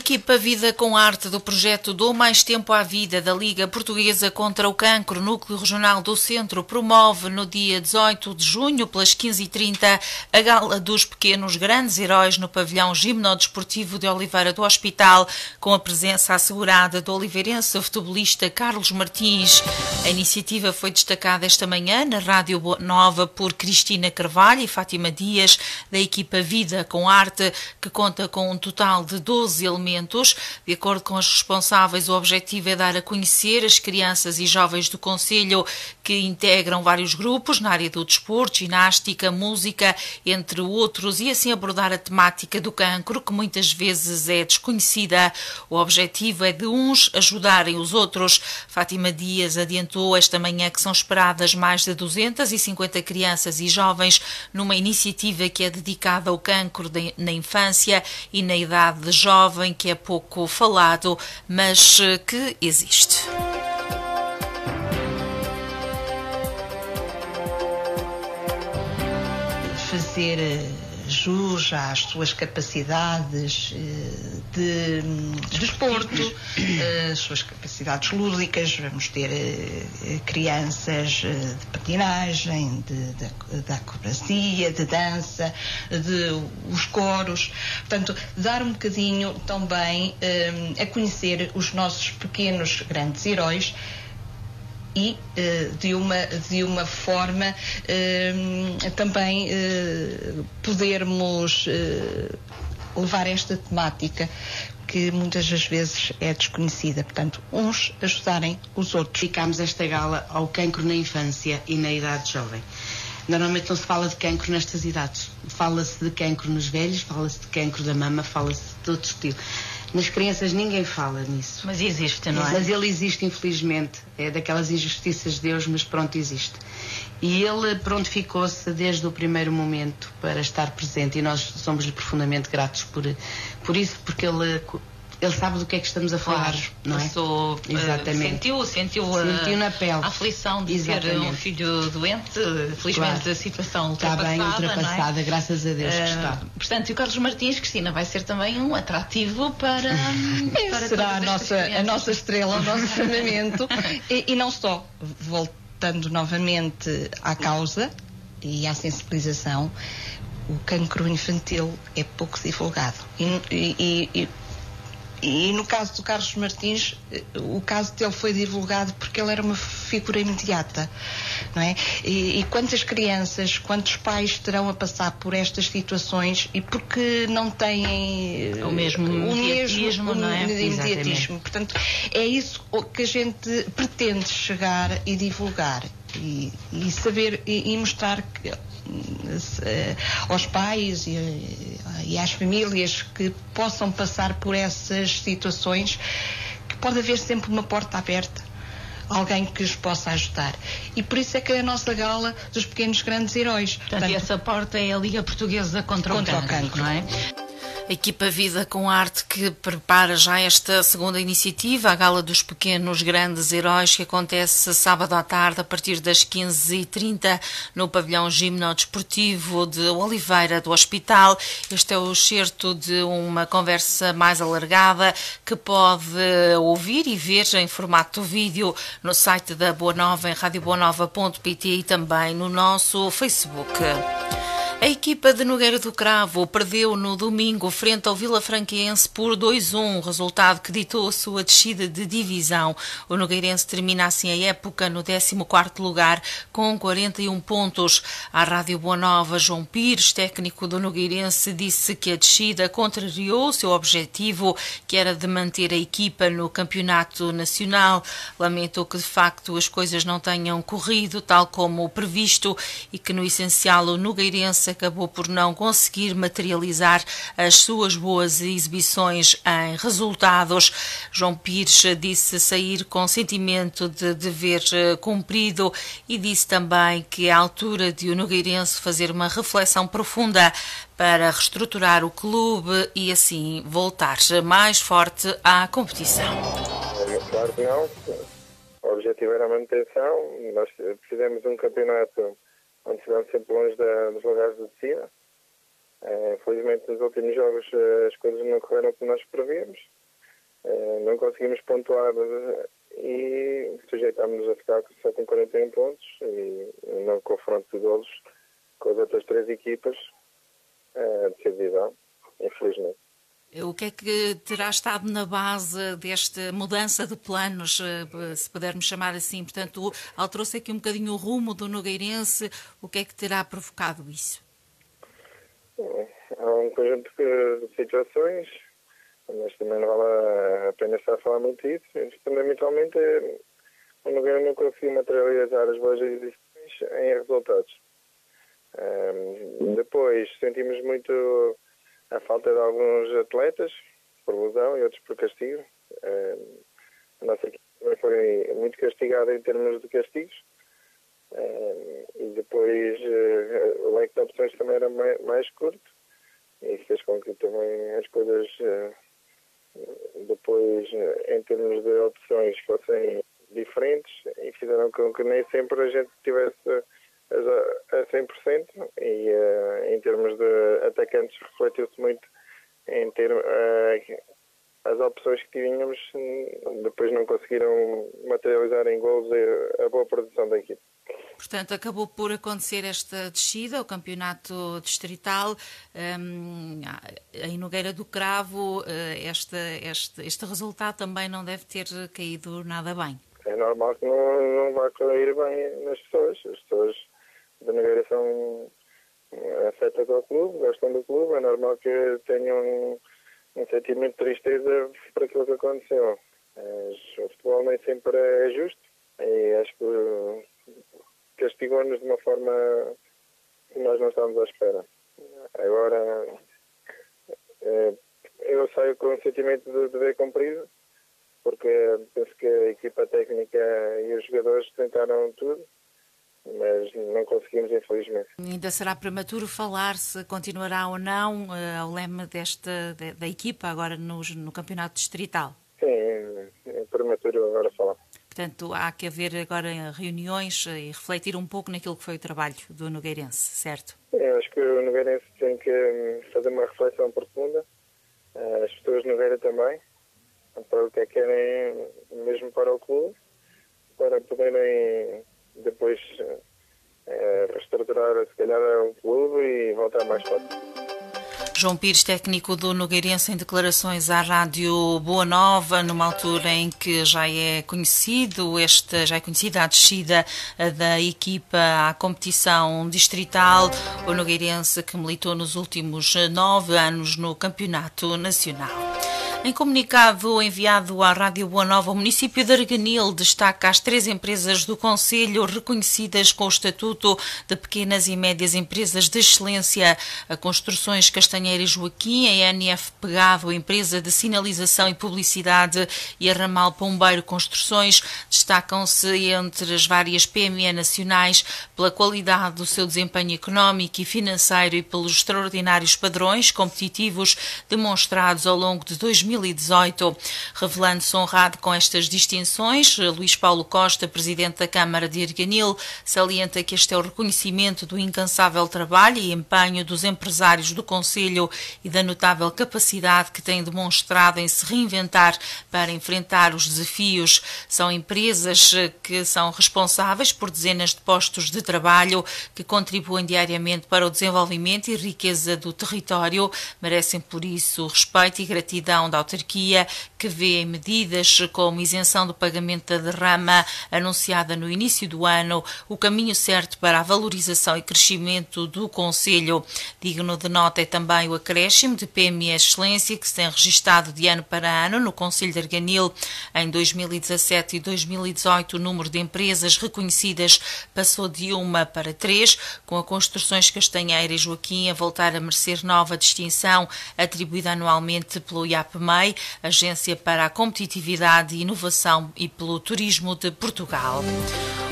equipa Vida com Arte do projeto Dou Mais Tempo à Vida da Liga Portuguesa contra o Cancro, Núcleo Regional do Centro, promove no dia 18 de junho, pelas 15h30, a Gala dos Pequenos Grandes Heróis no pavilhão Gimnodesportivo de Oliveira do Hospital, com a presença assegurada do oliveirense futebolista Carlos Martins. A iniciativa foi destacada esta manhã na Rádio Nova por Cristina Carvalho e Fátima Dias, da equipa Vida com Arte, que conta com um total de 12 elementos De acordo com os responsáveis, o objetivo é dar a conhecer as crianças e jovens do Conselho que integram vários grupos na área do desporto, ginástica, música, entre outros, e assim abordar a temática do cancro, que muitas vezes é desconhecida. O objetivo é de uns ajudarem os outros. Fátima Dias adiantou esta manhã que são esperadas mais de 250 crianças e jovens numa iniciativa que é dedicada ao cancro na infância e na idade jovem que é pouco falado, mas eh, que existe. Fazer eh, jus às suas capacidades eh, de, de desporto, as suas capacidades lúdicas. Vamos ter crianças de patinagem, de, de, de acrobacia, de dança, de os coros. Portanto, dar um bocadinho também a conhecer os nossos pequenos grandes heróis e uh, de, uma, de uma forma uh, também uh, podermos levar esta temática que muitas das vezes é desconhecida. Portanto, uns ajudarem os outros. Ficamos esta gala ao cancro na infância e na idade jovem. Normalmente não se fala de cancro nestas idades. Fala-se de cancro nos velhos, fala-se de cancro da mama, fala-se de outro estilo. Nas crianças ninguém fala nisso. Mas existe, não é? Mas ele existe, infelizmente. É daquelas injustiças de Deus, mas pronto, existe. E ele prontificou-se desde o primeiro momento para estar presente e nós somos-lhe profundamente gratos por, por isso, porque ele ele sabe do que é que estamos a falar, claro, não é? Passou, eh, Exatamente. sentiu, sentiu, sentiu na pele. a aflição de Exatamente. ter um filho doente, felizmente claro. a situação ultrapassada. Está bem ultrapassada, é? graças a Deus uh, que está. Portanto, e o Carlos Martins, Cristina, vai ser também um atrativo para, para será a nossa, a nossa estrela, o nosso firmamento. e, e não só, voltando novamente à causa e à sensibilização, o cancro infantil é pouco divulgado. E, e, e, e no caso do Carlos Martins, eh, o caso dele foi divulgado porque ele era uma figura imediata, não é? E, e quantas crianças, quantos pais terão a passar por estas situações e porque não têm o mesmo o mesmo, não é? imediatismo. Portanto, é isso que a gente pretende chegar e divulgar e, e saber e, e mostrar que eh, aos pais e, e às famílias que possam passar por essas situações que pode haver sempre uma porta aberta alguém que os possa ajudar. E por isso é que é a nossa gala dos pequenos grandes heróis. Portanto, Portanto essa porta é a Liga Portuguesa contra, contra o, cancro, o cancro, não é? Equipa Vida com Arte que prepara já esta segunda iniciativa, a Gala dos Pequenos Grandes Heróis, que acontece sábado à tarde a partir das 15h30 no pavilhão gimnodesportivo de Oliveira do Hospital. Este é o excerto de uma conversa mais alargada que pode ouvir e ver em formato vídeo no site da Boa Nova em radioboanova.pt e também no nosso Facebook. A equipa de Nogueira do Cravo perdeu no domingo frente ao Vila Franquense por 2-1, resultado que ditou a sua descida de divisão. O Nogueirense termina assim a época no 14º lugar com 41 pontos. À Rádio Boa Nova, João Pires, técnico do Nogueirense, disse que a descida contrariou seu objetivo, que era de manter a equipa no campeonato nacional. Lamentou que de facto as coisas não tenham corrido tal como previsto e que no essencial o Nogueirense acabou por não conseguir materializar as suas boas exibições em resultados. João Pires disse sair com sentimento de dever eh, cumprido e disse também que é a altura de o Nogueirense fazer uma reflexão profunda para reestruturar o clube e assim voltar mais forte à competição. Claro que não. O objetivo era a manutenção. Nós fizemos um campeonato onde estivemos sempre longe da, dos lugares de descida. Uh, felizmente, nos últimos jogos uh, as coisas não correram como nós prevíamos. Uh, não conseguimos pontuar e sujeitámos-nos a ficar só com 41 pontos e no confronto de golos com as outras três equipas uh, de divisão, infelizmente. O que é que terá estado na base desta mudança de planos, se pudermos chamar assim? Portanto, alterou-se aqui um bocadinho o rumo do Nogueirense. O que é que terá provocado isso? Há um conjunto de situações, mas também não vale a pena estar a falar muito disso. Fundamentalmente, o Nogueira não conseguiu materializar as boas exibições em resultados. Um, depois, sentimos muito a falta de alguns atletas, por lesão e outros por castigo. Um, a nossa equipe foi muito castigada em termos de castigos. Um, e depois, uh, o leque de opções também era mais, curto e fez com que também as coisas uh, depois, uh, em termos de opções, fossem diferentes e fizeram com que nem sempre a gente tivesse a 100% e uh, em termos de atacantes refletiu-se muito em ter uh, as opções que tínhamos depois não conseguiram materializar em gols a boa produção da equipe. Portanto, acabou por acontecer esta descida, o campeonato distrital, um, em Nogueira do Cravo, eh, este, este, este resultado também não deve ter caído nada bem. É normal que não, não vá cair bem nas pessoas. As pessoas da Nogueira são afetas ao clube, gostam do clube, é normal que tenham um, um sentimento de tristeza por aquilo que aconteceu. Mas o futebol nem sempre é justo e acho que castigou-nos de uma forma que nós não estávamos à espera. Agora, é, eu saio com um sentimento de dever cumprido, porque penso que a equipa técnica e os jogadores tentaram tudo mas não conseguimos, infelizmente. Ainda será prematuro falar se continuará ou não uh, o lema desta, da, da equipa agora no, no campeonato distrital? Sim, é prematuro agora falar. Portanto, há que haver agora reuniões e refletir um pouco naquilo que foi o trabalho do Nogueirense, certo? Sim, acho que o Nogueirense tem que hum, fazer uma reflexão profunda, eh, as pessoas de Nogueira também, para o que é que querem mesmo para o clube, para poderem depois é, reestruturar se calhar o clube e voltar mais forte. João Pires, técnico do Nogueirense, em declarações à Rádio Boa Nova, numa altura em que já é conhecido, esta, já é conhecida a descida da equipa à competição distrital, o Nogueirense que militou nos últimos nove anos no Campeonato Nacional. Em comunicado enviado à Rádio Boa Nova, o município de Arganil destaca as três empresas do Conselho reconhecidas com o Estatuto de Pequenas e Médias Empresas de Excelência, a Construções Castanheira e Joaquim, a NF Pegado, Empresa de Sinalização e Publicidade e a Ramal Pombeiro Construções, destacam-se entre as várias PME nacionais pela qualidade do seu desempenho económico e financeiro e pelos extraordinários padrões competitivos demonstrados ao longo de 2020 2018. Revelando-se honrado com estas distinções, Luís Paulo Costa, presidente da Câmara de Erganil, salienta que este é o reconhecimento do incansável trabalho e empenho dos empresários do Conselho e da notável capacidade que têm demonstrado em se reinventar para enfrentar os desafios. São empresas que são responsáveis por dezenas de postos de trabalho que contribuem diariamente para o desenvolvimento e riqueza do território. Merecem, por isso, respeito e gratidão da autarquia, que vê medidas como isenção do pagamento da derrama anunciada no início do ano, o caminho certo para a valorização e crescimento do Conselho. Digno de nota é também o acréscimo de PME Excelência, que se tem registado de ano para ano no Conselho de Arganil. Em 2017 e 2018, o número de empresas reconhecidas passou de uma para três, com a Construções Castanheira e Joaquim a voltar a merecer nova distinção, atribuída anualmente pelo IAPMA Agência para a Competitividade Inovação e pelo Turismo de Portugal.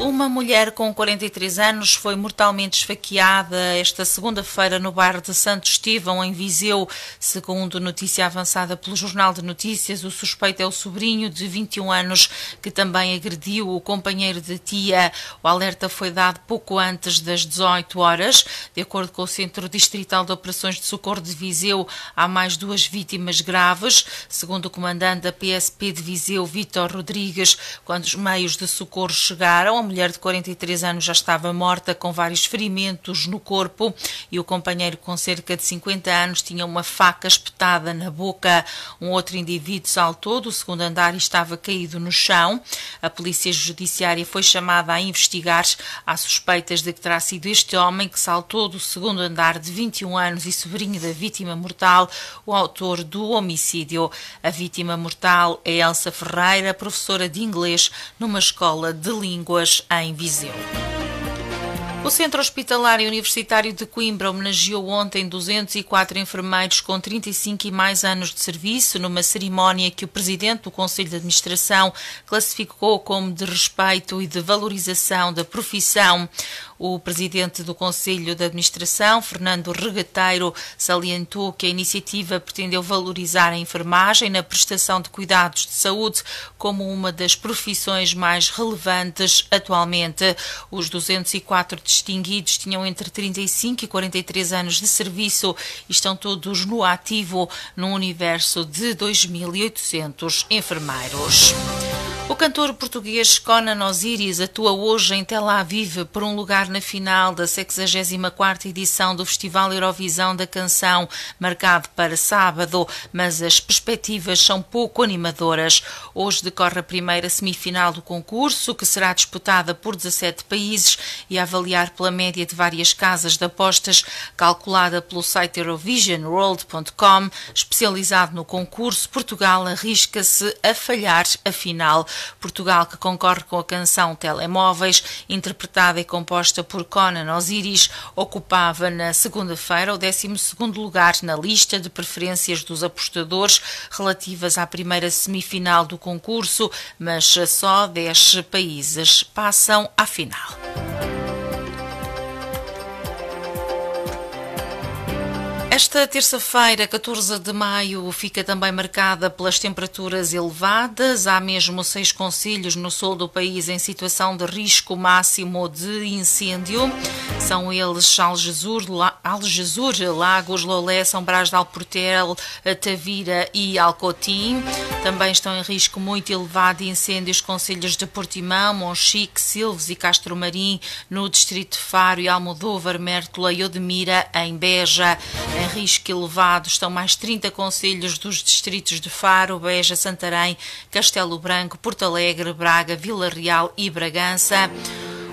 Uma mulher com 43 anos foi mortalmente esfaqueada esta segunda-feira no bairro de Santo Estevão, em Viseu. Segundo notícia avançada pelo Jornal de Notícias, o suspeito é o sobrinho de 21 anos que também agrediu o companheiro de tia. O alerta foi dado pouco antes das 18 horas. De acordo com o Centro Distrital de Operações de Socorro de Viseu, há mais duas vítimas graves. Segundo o comandante da PSP de Viseu, Vítor Rodrigues, quando os meios de socorro chegaram, mulher de 43 anos já estava morta com vários ferimentos no corpo e o companheiro com cerca de 50 anos tinha uma faca espetada na boca. Um outro indivíduo saltou do segundo andar e estava caído no chão. A polícia judiciária foi chamada a investigar. Há suspeitas de que terá sido este homem que saltou do segundo andar de 21 anos e sobrinho da vítima mortal, o autor do homicídio. A vítima mortal é Elsa Ferreira, professora de inglês numa escola de línguas em Viseu. O Centro Hospitalar e Universitário de Coimbra homenageou ontem 204 enfermeiros com 35 e mais anos de serviço numa cerimónia que o presidente do Conselho de Administração classificou como de respeito e de valorização da profissão. O presidente do Conselho de Administração, Fernando Regateiro, salientou que a iniciativa pretendeu valorizar a enfermagem na prestação de cuidados de saúde como uma das profissões mais relevantes atualmente. Os 204 distinguidos tinham entre 35 e 43 anos de serviço e estão todos no ativo num universo de 2.800 enfermeiros. O cantor português Conan Osiris atua hoje em Tel Aviv por um lugar na final da 64ª edição do Festival Eurovisão da Canção, marcado para sábado, mas as perspectivas são pouco animadoras. Hoje decorre a primeira semifinal do concurso, que será disputada por 17 países e a avaliar pela média de várias casas de apostas, calculada pelo site eurovisionworld.com, especializado no concurso, Portugal arrisca-se a falhar a final. Portugal, que concorre com a canção Telemóveis, interpretada e composta por Conan Osiris, ocupava na segunda-feira o 12 lugar na lista de preferências dos apostadores relativas à primeira semifinal do concurso, mas só 10 países passam à final. Esta terça-feira, 14 de maio, fica também marcada pelas temperaturas elevadas. Há mesmo seis concelhos no sul do país em situação de risco máximo de incêndio. São eles Algesur, Algesur Lagos, Lolé, São Brás de Alportel, Tavira e Alcotim. Também estão em risco muito elevado de incêndios concelhos de Portimão, Monchique, Silves e Castro Marim, no distrito de Faro e Almodóvar, Mértola e Odmira, em Beja. Em risco elevado estão mais 30 concelhos dos distritos de Faro, Beja, Santarém, Castelo Branco, Porto Alegre, Braga, Vila Real e Bragança.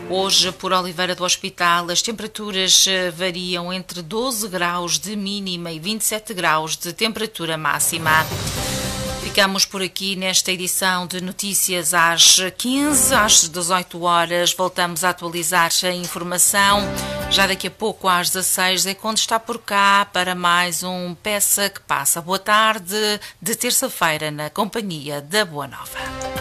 Hoje, por Oliveira do Hospital, as temperaturas eh, variam entre 12 graus de mínima e 27 graus de temperatura máxima. Ficamos por aqui nesta edição de notícias às 15, às 18 horas. Voltamos a atualizar a informação. Já daqui a pouco, às 16, é quando está por cá para mais um Peça que Passa. Boa tarde, de terça-feira, na companhia da Boa Nova.